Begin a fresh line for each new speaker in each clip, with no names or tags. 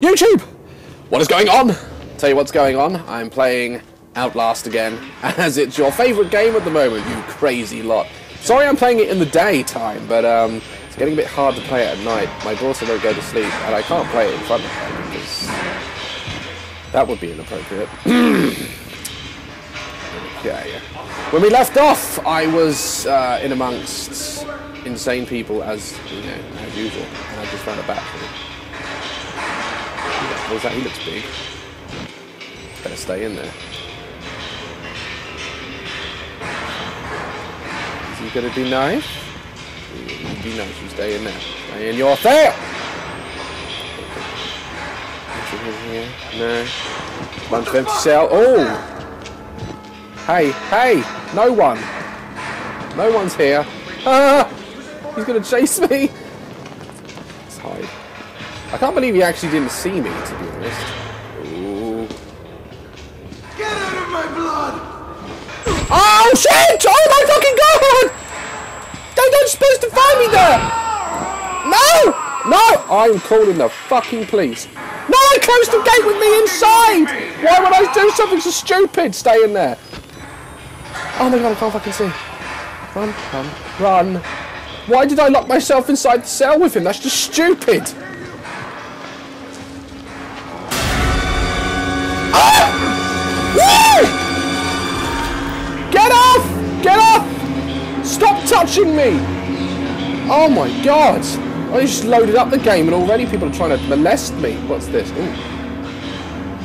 YouTube! What is going on? Tell you what's going on. I'm playing Outlast again, as it's your favourite game at the moment, you crazy lot. Sorry I'm playing it in the daytime, but um, it's getting a bit hard to play it at night. My daughter won't go to sleep, and I can't play it in front of her, because that would be inappropriate. okay. When we left off, I was uh, in amongst insane people, as, you know, as usual, and I just found a battery. That? He looks big. Better stay in there. Is he gonna be nice? You be nice, you stay in there. Stay in your fail! Anything? No. Empty cell. Oh! Hey, hey! No one! No one's here. Ah! He's gonna chase me! I can't believe he actually didn't see me, to be honest. Ooh.
Get out of my blood!
Oh shit! Oh my fucking god! They don't supposed to find me there! No! No! I'm calling the fucking police. No, I closed the gate with me inside! Why would I do something so stupid? Stay in there. Oh my god, I can't fucking see. Run, run, run. Why did I lock myself inside the cell with him? That's just stupid. Touching me! Oh my god! I just loaded up the game and already people are trying to molest me. What's this? Ooh.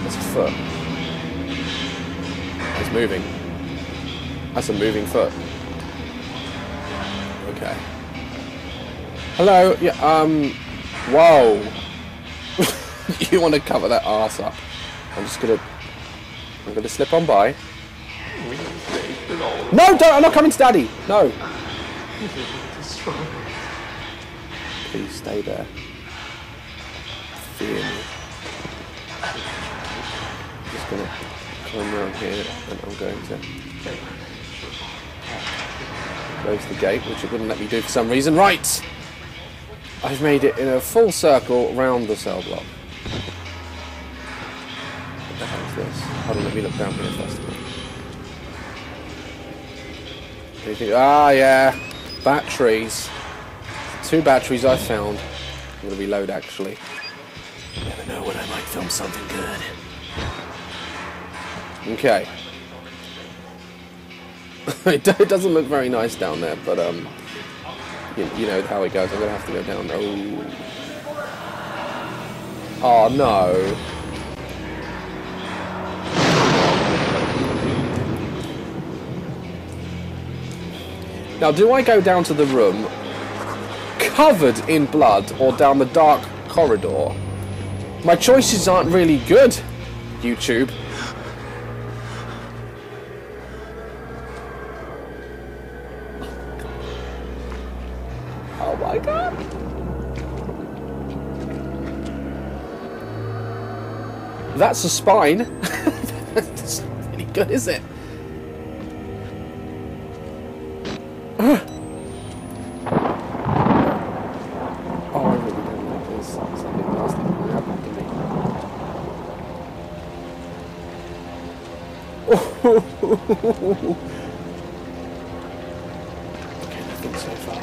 That's a foot. It's moving. That's a moving foot. Okay. Hello, yeah, um, whoa. you want to cover that ass up. I'm just gonna, I'm gonna slip on by. No, don't, I'm not coming to daddy. No. Please stay there. Fear me. I'm just gonna come around here and I'm going to close the gate, which it wouldn't let me do for some reason. Right! I've made it in a full circle round the cell block. What the hell is this? Hold on, let me look down here first of all. Ah, yeah. Batteries. Two batteries I found. I'm going to reload, actually. Never know when I might film something good. Okay. it doesn't look very nice down there, but um, you, you know how it goes. I'm gonna have to go down. Oh, oh no. Now, do I go down to the room covered in blood or down the dark corridor? My choices aren't really good, YouTube. Oh my god. That's a spine. That's not really good, is it? Okay, nothing so far.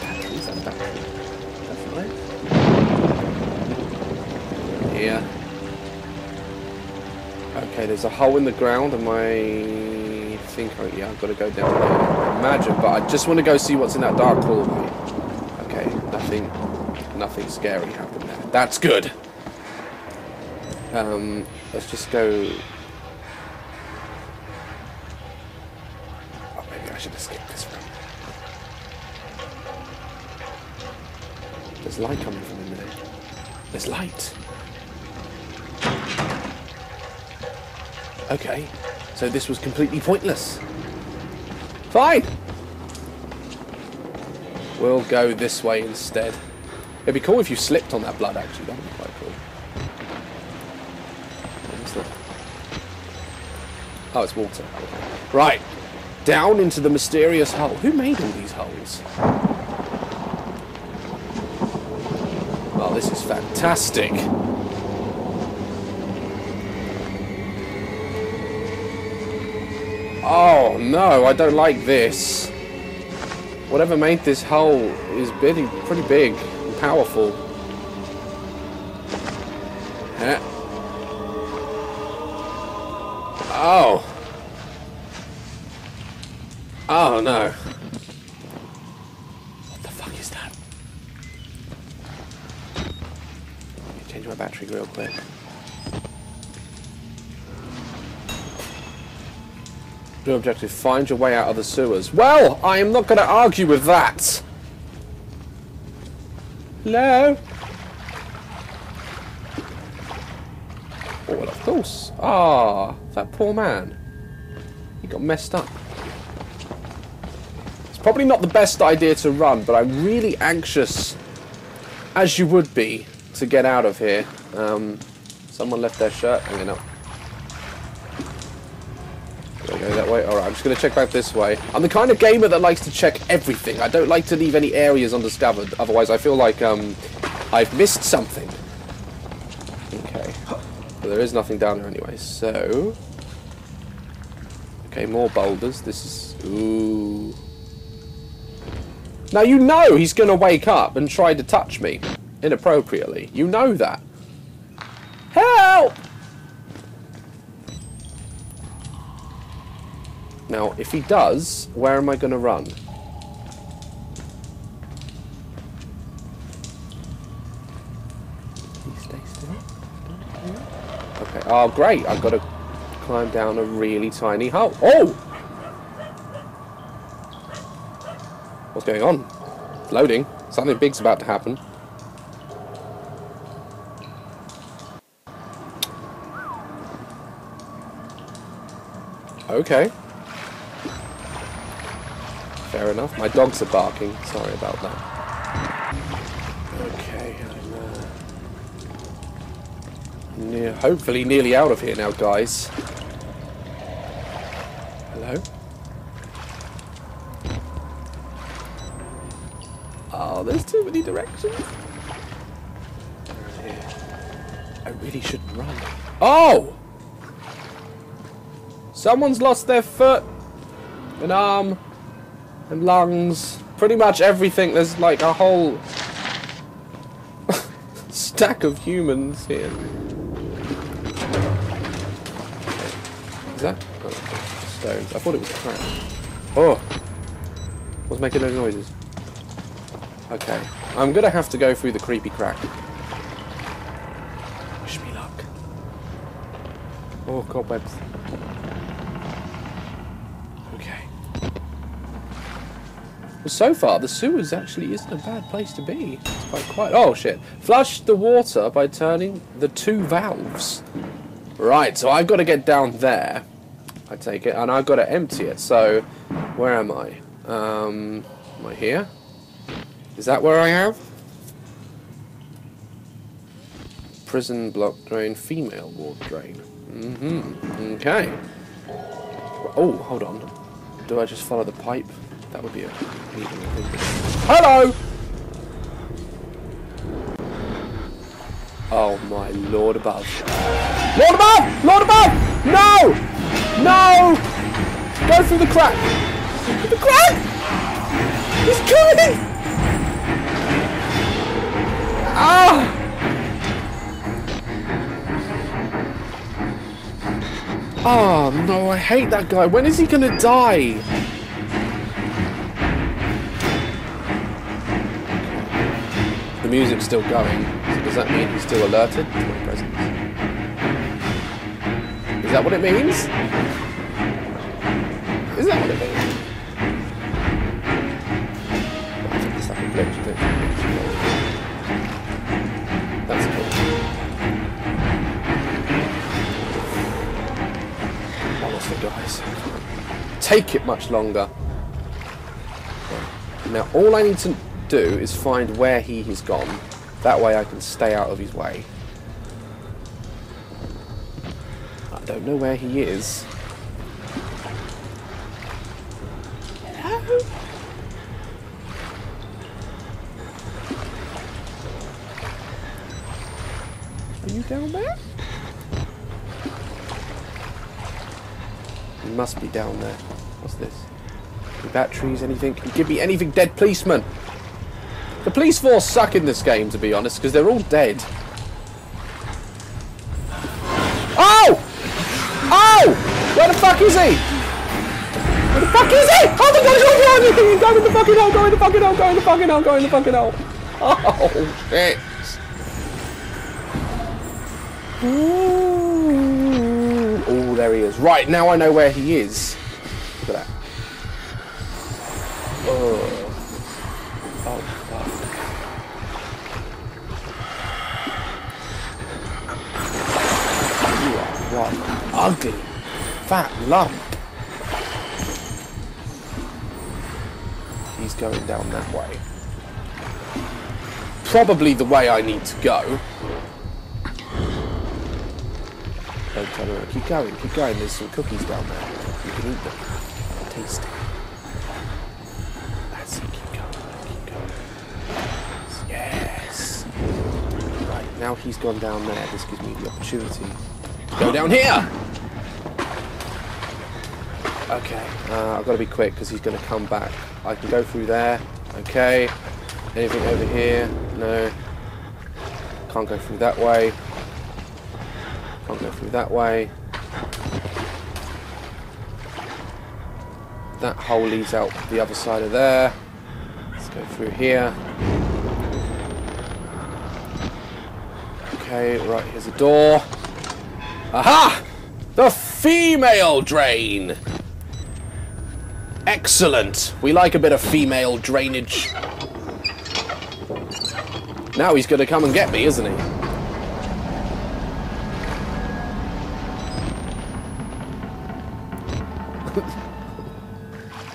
Batteries and battery. That's nice. Yeah. Okay, there's a hole in the ground, and I think, oh yeah, I've got to go down there. I imagine, but I just want to go see what's in that dark hallway. Okay, nothing, nothing scary happened there. That's good. Um, let's just go. Light coming from in there. There's light. Okay, so this was completely pointless. Fine. We'll go this way instead. It'd be cool if you slipped on that blood, actually. That'd be quite cool. That? Oh, it's water. Right. Down into the mysterious hole. Who made all these holes? Well, Oh, this is fantastic. Oh no, I don't like this. Whatever made this hole is pretty, pretty big and powerful. Huh? Oh. Oh no. My battery real quick. New objective, find your way out of the sewers. Well, I am not going to argue with that. Hello? Oh, well, of course. Ah, that poor man. He got messed up. It's probably not the best idea to run, but I'm really anxious, as you would be, to get out of here. Um, someone left their shirt hanging up. Go that way? Alright, I'm just going to check back this way. I'm the kind of gamer that likes to check everything. I don't like to leave any areas undiscovered. Otherwise, I feel like um, I've missed something. Okay. But there is nothing down there anyway, so... Okay, more boulders. This is... Ooh... Now, you know he's going to wake up and try to touch me inappropriately. You know that. Help! Now, if he does, where am I going to run? Okay. Oh, great. I've got to climb down a really tiny hole. Oh! What's going on? It's loading. Something big's about to happen. Okay. Fair enough. My dogs are barking. Sorry about that. Okay, I'm uh, near, hopefully nearly out of here now, guys. Hello? Oh, there's too many directions. I really shouldn't run. Oh! Someone's lost their foot, an arm, and lungs. Pretty much everything. There's like a whole stack of humans here. Is that? Oh, stones. I thought it was crap. Oh! What's making those noises? Okay. I'm gonna have to go through the creepy crack. Wish me luck. Oh, cobwebs. So far, the sewers actually isn't a bad place to be. It's quite quiet. Oh, shit. Flush the water by turning the two valves. Right, so I've got to get down there. I take it, and I've got to empty it. So, where am I? Um, am I here? Is that where I have? Prison block drain, female ward drain. Mm-hmm. Okay. Oh, hold on. Do I just follow the pipe? That would be a Hello! Oh my lord above. Lord above! Lord above! No! No! Go through the crack! The crack! He's coming! Ah! Oh no, I hate that guy. When is he gonna die? Music's still going. So does that mean he's still alerted to my presence? Is that what it means? Is that what it means? I think it's like a glitch, don't That's cool. Oh, Honestly, guys, take it much longer. Now, all I need to do is find where he has gone. That way I can stay out of his way. I don't know where he is. Hello? Are you down there? He must be down there. What's this? Any batteries, anything? Give me anything dead policeman? The police force suck in this game, to be honest, because they're all dead. Oh! Oh! Where the fuck is he? Where the fuck is he? Oh he's over on! Go in the fucking hole, go in the fucking hole, go in the fucking hole, go in the fucking hole. Oh, shit. Oh, there he is. Right, now I know where he is. Look at that. Oh, fuck. You are one ugly, fat lump. He's going down that way. Probably the way I need to go. Keep going, keep going. There's some cookies down there. You can eat them. Taste. That's it. Keep going. Keep going. Yes. Right, now he's gone down there. This gives me the opportunity to go down here. Okay, uh, I've got to be quick because he's going to come back. I can go through there. Okay. Anything over here? No. Can't go through that way. Can't go through that way. That hole leads out the other side of there. Let's go through here. Okay, right, here's a door. Aha! The female drain! Excellent! We like a bit of female drainage. Now he's going to come and get me, isn't he?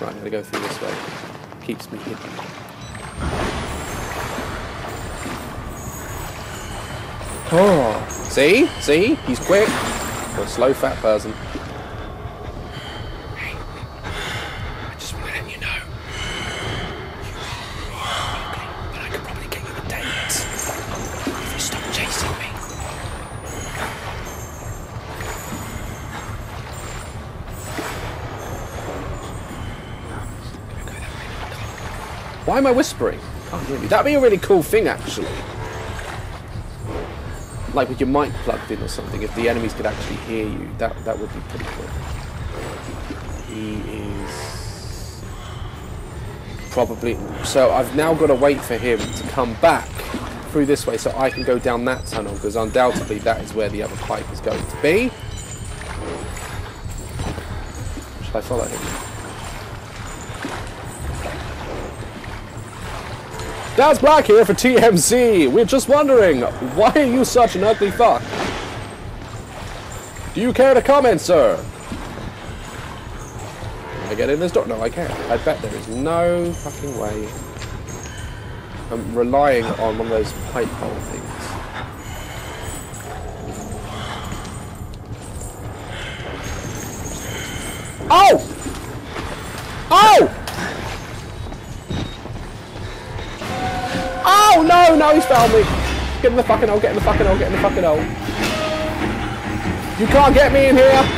right, I'm going to go through this way. Keeps me hidden. Oh, see? See? He's quick. For a slow fat person. Why am I whispering? Oh, really? That'd be a really cool thing, actually. Like with your mic plugged in or something, if the enemies could actually hear you, that that would be pretty cool. He is probably so. I've now got to wait for him to come back through this way, so I can go down that tunnel because undoubtedly that is where the other pipe is going to be. Should I follow him? Daz Black here for TMZ. We're just wondering, why are you such an ugly fuck? Do you care to comment, sir? Can I get in this door? No, I can't. I bet there is no fucking way. I'm relying on one of those pipe hole things. Oh! Oh! Oh no, no, he's found me. Get in the fucking hole, get in the fucking hole, get in the fucking hole. You can't get me in here.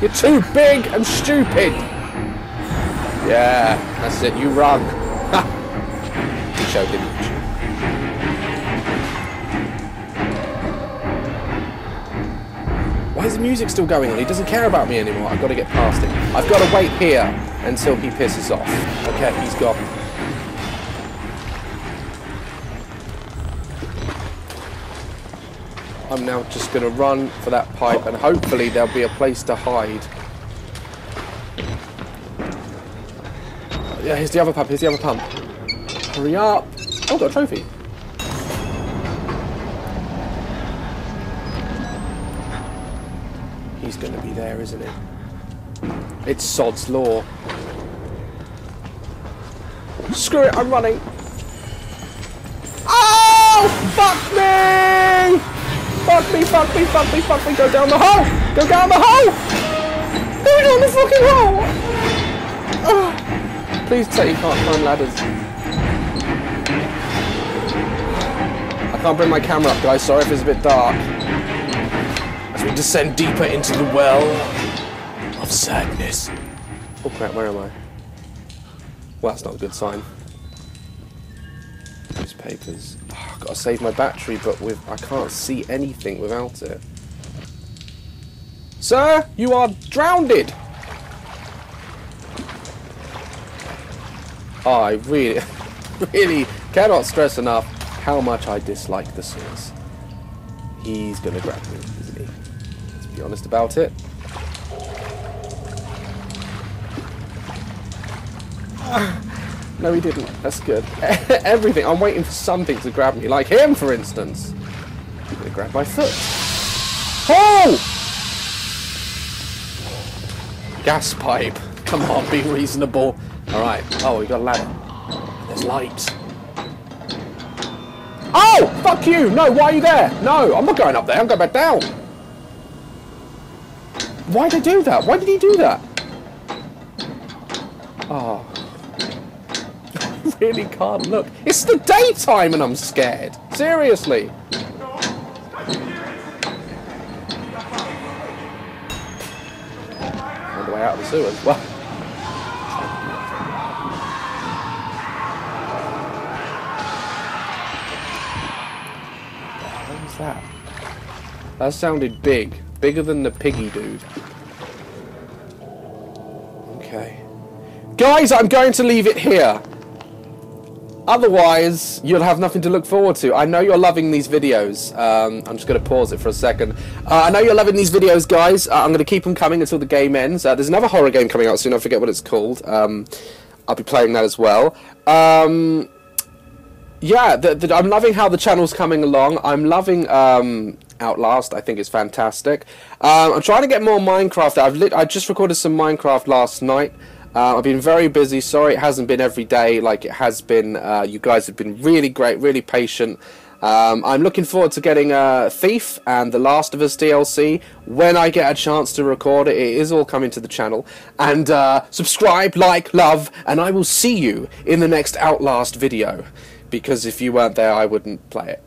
You're too big and stupid. Yeah, that's it, you run. Ha! You showed him. Why is the music still going on? He doesn't care about me anymore. I've got to get past him. I've got to wait here until he pisses off. Okay, he's gone. I'm now just going to run for that pipe and hopefully there'll be a place to hide. Yeah, here's the other pump, here's the other pump. Hurry up! Oh, got a trophy. He's going to be there, isn't he? It's Sod's Law. Screw it, I'm running. Oh, fuck me! Fuck me, fuck me, fuck me, fuck me. Go down the hole! Go down the hole! Go down the fucking hole! Ugh. Please say you can't climb ladders. I can't bring my camera up, guys. Sorry if it's a bit dark. As we descend deeper into the well of sadness. Oh crap, where am I? Well, that's not a good sign. Newspapers. Oh, I've got to save my battery, but with I can't see anything without it. Sir, you are drowned! I really, really cannot stress enough how much I dislike the source. He's gonna grab me, isn't he? Let's be honest about it. No, he didn't. That's good. Everything. I'm waiting for something to grab me. Like him, for instance. He's gonna grab my foot. Oh! Gas pipe. Come on, be reasonable. Alright. Oh, we got a ladder. There's light. Oh! Fuck you! No, why are you there? No, I'm not going up there. I'm going back down. Why did they do that? Why did he do that? Oh. Really can't look. It's the daytime and I'm scared. Seriously. On the way out of the sewers. Well. What was that? That sounded big. Bigger than the piggy dude. Okay. Guys, I'm going to leave it here. Otherwise, you'll have nothing to look forward to. I know you're loving these videos. Um, I'm just going to pause it for a second. Uh, I know you're loving these videos, guys. Uh, I'm going to keep them coming until the game ends. Uh, there's another horror game coming out soon. I forget what it's called. Um, I'll be playing that as well. Um, yeah, the, the, I'm loving how the channel's coming along. I'm loving um, Outlast. I think it's fantastic. Um, I'm trying to get more Minecraft. I've I just recorded some Minecraft last night. Uh, I've been very busy. Sorry it hasn't been every day like it has been. Uh, you guys have been really great, really patient. Um, I'm looking forward to getting uh, Thief and The Last of Us DLC when I get a chance to record it. It is all coming to the channel. And uh, subscribe, like, love, and I will see you in the next Outlast video. Because if you weren't there, I wouldn't play it.